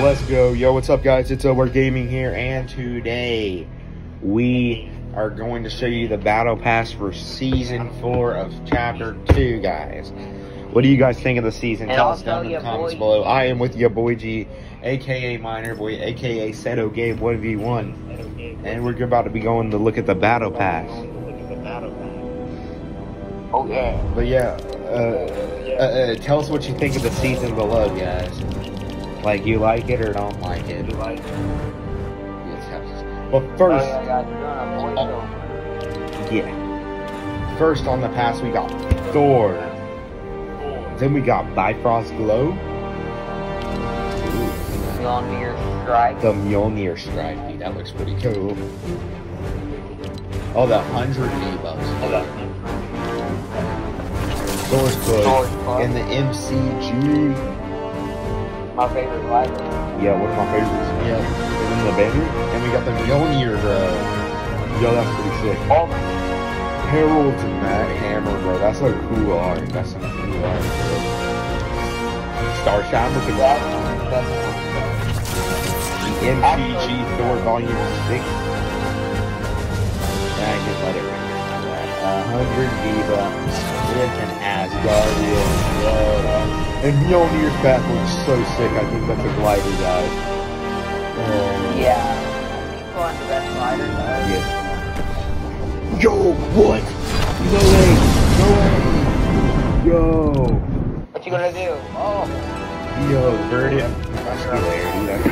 Let's go. Yo, what's up, guys? It's Zoark Gaming here, and today we are going to show you the Battle Pass for Season 4 of Chapter 2, guys. What do you guys think of the season? And Tell us down in the comments boy. below. I am with your boy G, aka Miner Boy, aka Seto Game 1v1. And we're about to be going to look at the Battle Pass. Oh yeah. But yeah, uh, uh, uh, tell us what you think of the season below, guys. Like, you like it or don't like it? Yes, yes. But Oh first, yeah, guys, we're doing a voiceover. yeah. First on the pass, we got Thor. Then we got Bifrost Glow. Ooh, Mjolnir strike. the Mjolnir strike. Dude, that looks pretty cool. Oh, the 100 V-Bucks. Thor's Glow. Thor's Glow. And the MCG. My favorite library. Yeah, one of my favorites. Yeah. And then the banner. And we got the Mjolnir, bro. Yo, that's pretty sick. Oh, Harold's Mad Hammer, bro. That's a cool art. That's some cool art, bro. Starshine, look at that that. that's one. The MTG Thor Volume 6. A hundred Viva with an Asgardian. Whoa. And Mjolnir's back looks so sick. I think that's a glider, guys. Oh. Yeah. He's one of the best riders. Uh, Yeah. Yo, what? No way. No way. Yo. What you gonna do? Oh. Yo. Muscularity. That's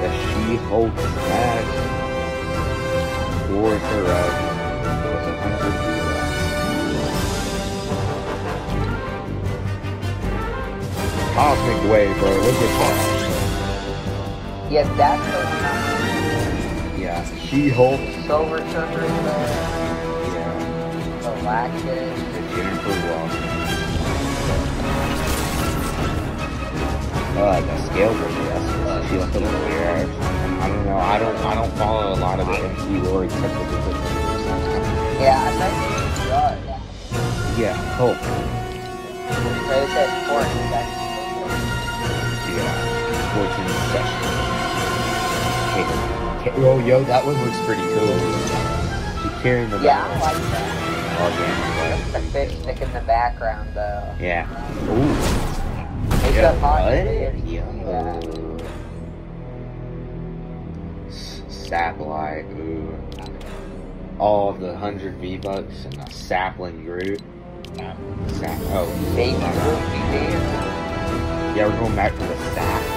the She-Hulk smash. War Correct. Was Cosmic wave, bro. Look at that. Yes, that's what Yeah, She-Hulk. Silver Surfer, Yeah. Galactus. Jennifer Walker. Uh, the scale for yes. Uh, she looks a little weird. I don't know. I don't. I don't follow a lot of the MCU or except for the good Yeah, I think you are. Yeah, Hulk. Because that's important. 14 session. Okay. Oh, yo, that one looks pretty cool. She's carrying the Yeah, I like that. Oh, yeah. That's the fish stick in the background, though. Yeah. Ooh. It's yo, a hot. Yo. Satellite, ooh. All of the 100 V-Bucks and the sapling group. Oh. Baby Groot, Yeah, we're going back to the sap.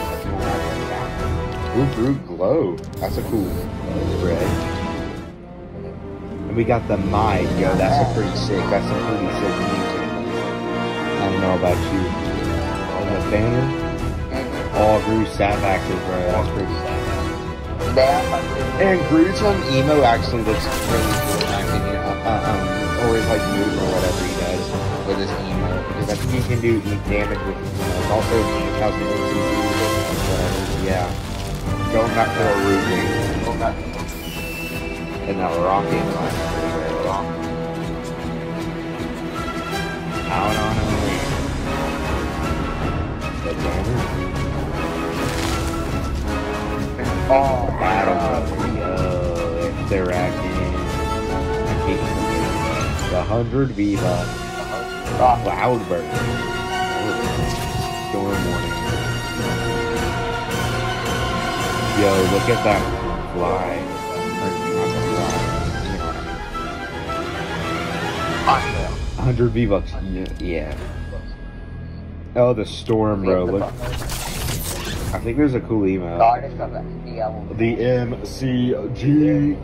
Ooh, Groot glow. That's a cool spread. And we got the mic, yo. That's a pretty sick. That's a pretty sick music. I don't know about you. And the banner. All sap actors, bro. That's pretty sick. And Groot's on emo actually looks really cool in my opinion. Uh, um, his like move or whatever he does with his emo. Think he can do e- damage with his emo. It's also has the OCD whatever. Yeah. Going back to our root game. And that rocket line is pretty good. Rock. Out on a limb. The uh, banner. oh Battle yo, interacting. I keep. The hundred Viva god. Cloudburst. Storm warning. Yo, look at that fly. Or, know what I mean. 100 V-Bucks. Yeah. Oh, the storm, bro. Look. I think there's a cool email. The. The MCG.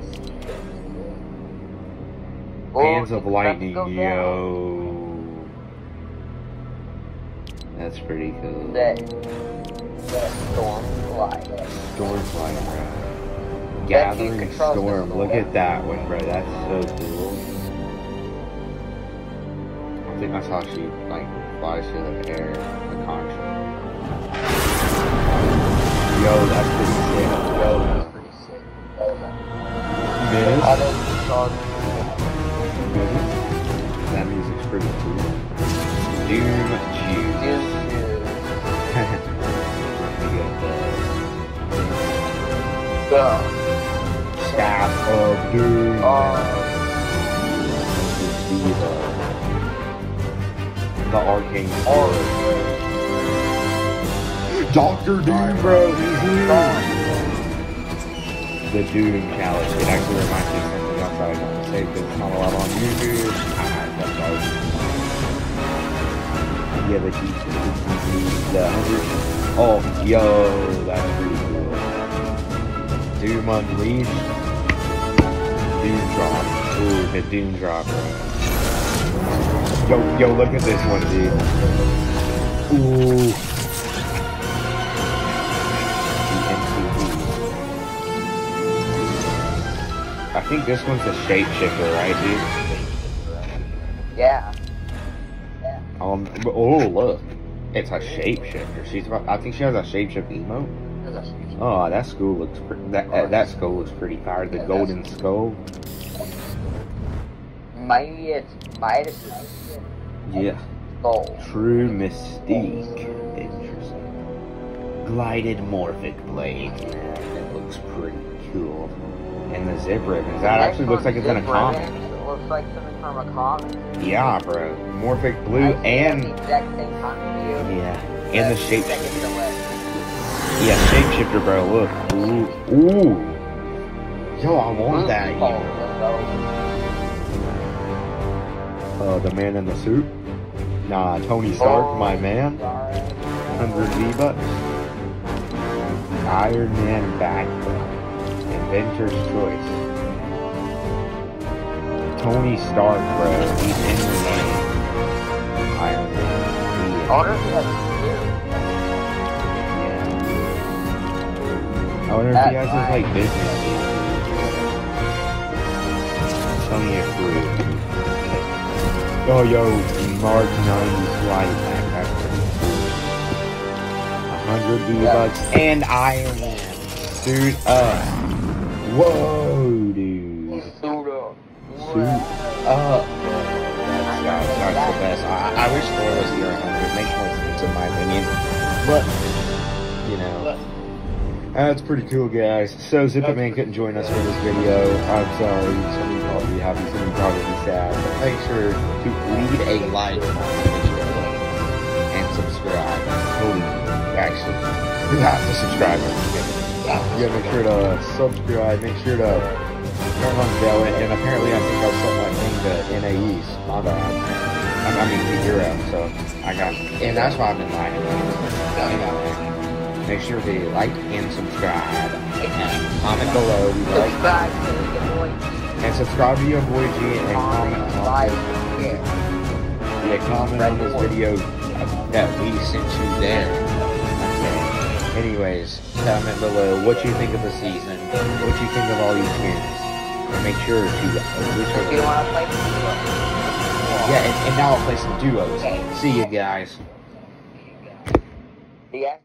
Hands of Lightning, yo. That's pretty cool. That that storm fly. Storm flying, bro. Gathering Storm. Look at that one, bro. That's so cool. I think that's how she, like, flies through the air. The contract. Yo, that's pretty sick. Yo, That's pretty sick. Miz. How does That music's pretty cool. Doom The, Staff of Doom. uh. The Arcane Sword. Doctor Doom, bro, he's here. The Doom Challenge. It actually reminds me of something else I going to say because it's not a lot on YouTube. Ah, that's all. Yeah, the G, the hundred. Oh, yo, that's pretty. Doom Unleashed. Doom Drop. Ooh, the Doom Drop. Yo, yo, look at this one, dude. Ooh. The. I think this one's a shapeshifter, right, dude? yeah. Um, oh, look. It's a shapeshifter. She's about, I think she has a shapeshift emote. Oh, that skull looks pretty, that, uh, that skull looks pretty fire. The Yeah, golden skull. Maybe it's Midas Yeah. Skull. True mystique. Interesting. Glided morphic blade. That looks pretty cool. And the zip ribbons. That actually looks like it's in a comic. It looks like something from a comic. Yeah, bro. Morphic blue and The exact same comic yeah, and the shape. Second to left. Yeah, shapeshifter, bro. Look. Ooh, ooh. Yo, I want that. Oh, emote. let's go. Uh, the man in the suit. Nah, Tony Stark, my man. 100 V-Bucks. Iron Man background. Inventor's Choice. Tony Stark, bro. He's in the name. Iron Man. I wonder if he has a Yeah. I wonder if he has his, like, business deal. Tony approved. Yo, yo, Mark 90 slide back. That's pretty cool. 100 V-Bucks and Iron Man. Suit up. Whoa, dude. Suit up. Suit up. That's, that's, that's the best. I, I wish Thor was here 100. Makes more sense in my opinion. But, you know. That's pretty cool, guys. So, Zipper Man couldn't join us for this video. I'm sorry. Some of you probably be happy, some of you probably be sad. But make sure to leave a like on the video and subscribe. Holy, actually, you have to subscribe. Gotta make sure to subscribe. Make sure to turn on the bell. And apparently, I think I set my thing to NAEs. My bad. I mean, to Euro. So I got, and that's why I've been lying. Make sure to like and subscribe. And comment below. We like and subscribe to your boy G and comment on yeah. comment on this video that we sent you there. Okay. Anyways, comment below what you think of the season, what you think of all these skins, and make sure to If you literally, want to play Duo. yeah, and, and now I'll play some duos. See you guys. Yeah.